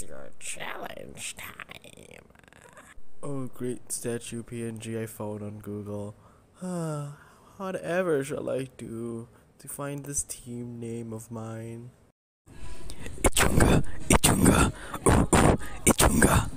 It's your challenge time. Oh, great statue PNG I found on Google. Ah, whatever shall I do to find this team name of mine? Ichunga, Ichunga, ooh, ooh, Ichunga.